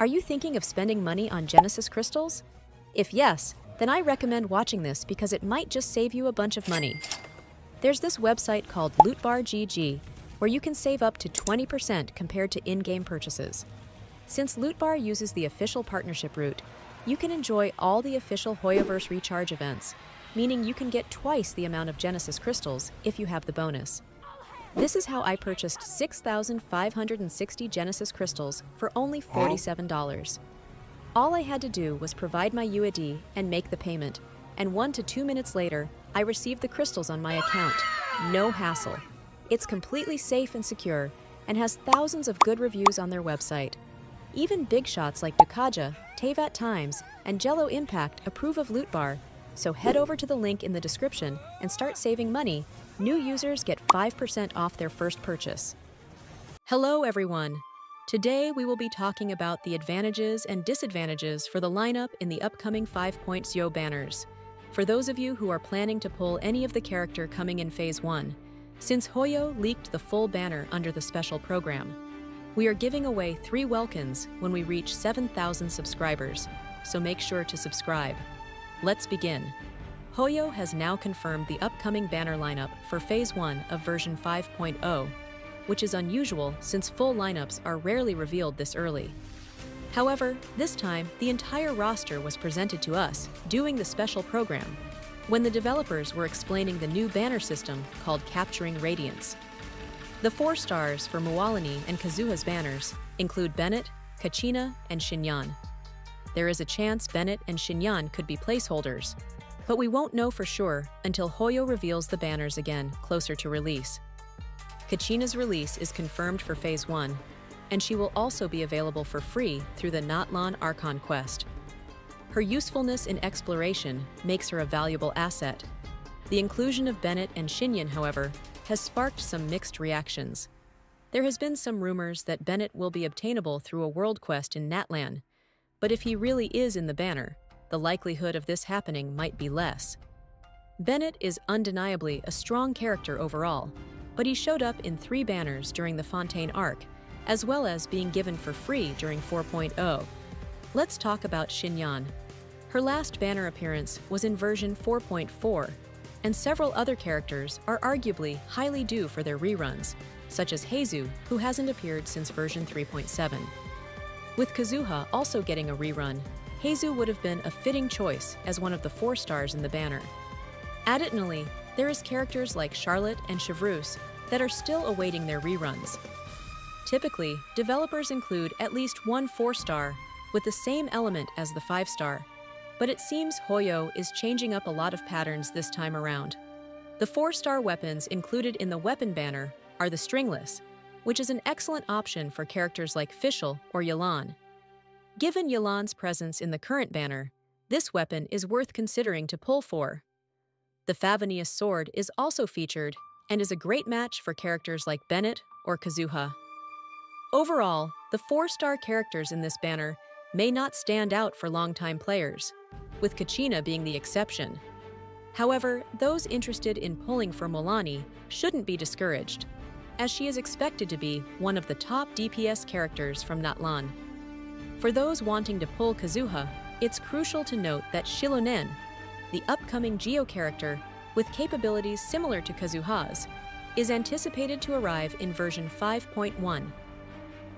Are you thinking of spending money on Genesis crystals? If yes, then I recommend watching this because it might just save you a bunch of money. There's this website called Lootbar GG where you can save up to 20% compared to in-game purchases. Since Lootbar uses the official partnership route, you can enjoy all the official Hoyoverse recharge events, meaning you can get twice the amount of Genesis crystals if you have the bonus. This is how I purchased 6,560 Genesis crystals for only $47. All I had to do was provide my UID and make the payment, and one to two minutes later, I received the crystals on my account. No hassle. It's completely safe and secure, and has thousands of good reviews on their website. Even big shots like Dukaja, Teyvat Times, and Jello Impact approve of Lootbar, so head over to the link in the description and start saving money. New users get 5% off their first purchase. Hello, everyone. Today, we will be talking about the advantages and disadvantages for the lineup in the upcoming 5.0 banners. For those of you who are planning to pull any of the character coming in Phase 1, since Hoyo leaked the full banner under the special program, we are giving away three Welkins when we reach 7,000 subscribers, so make sure to subscribe. Let's begin. Hoyo has now confirmed the upcoming banner lineup for Phase 1 of version 5.0, which is unusual since full lineups are rarely revealed this early. However, this time, the entire roster was presented to us doing the special program when the developers were explaining the new banner system called Capturing Radiance. The four stars for Mualani and Kazuha's banners include Bennett, Kachina, and Xinyan. There is a chance Bennett and Xinyan could be placeholders, but we won't know for sure until Hoyo reveals the banners again closer to release. Kachina's release is confirmed for Phase 1, and she will also be available for free through the Natlan Archon quest. Her usefulness in exploration makes her a valuable asset. The inclusion of Bennett and Xinyan, however, has sparked some mixed reactions. There has been some rumors that Bennett will be obtainable through a world quest in Natlan, but if he really is in the banner, the likelihood of this happening might be less. Bennett is undeniably a strong character overall, but he showed up in three banners during the Fontaine arc, as well as being given for free during 4.0. Let's talk about Xinyan. Her last banner appearance was in version 4.4, and several other characters are arguably highly due for their reruns, such as Heizou, who hasn't appeared since version 3.7. With Kazuha also getting a rerun, Heizou would have been a fitting choice as one of the four stars in the banner. Additionally, there is characters like Charlotte and Chevreuse that are still awaiting their reruns. Typically, developers include at least one four-star with the same element as the five-star, but it seems Hoyo is changing up a lot of patterns this time around. The four-star weapons included in the weapon banner are the stringless, which is an excellent option for characters like Fischl or Yelan. Given Yelan's presence in the current banner, this weapon is worth considering to pull for. The Favonius sword is also featured and is a great match for characters like Bennett or Kazuha. Overall, the four-star characters in this banner may not stand out for longtime players, with Kachina being the exception. However, those interested in pulling for Mualani shouldn't be discouraged, as she is expected to be one of the top DPS characters from Natlan. For those wanting to pull Kazuha, it's crucial to note that Xilonen, the upcoming Geo character with capabilities similar to Kazuha's, is anticipated to arrive in version 5.1.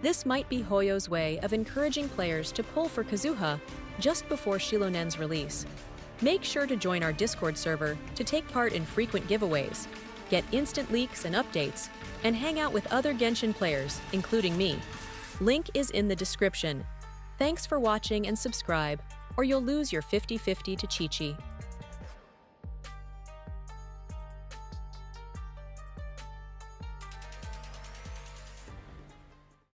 This might be Hoyo's way of encouraging players to pull for Kazuha just before Xilonen's release. Make sure to join our Discord server to take part in frequent giveaways, get instant leaks and updates, and hang out with other Genshin players, including me. Link is in the description. Thanks for watching and subscribe, or you'll lose your 50-50 to Qiqi.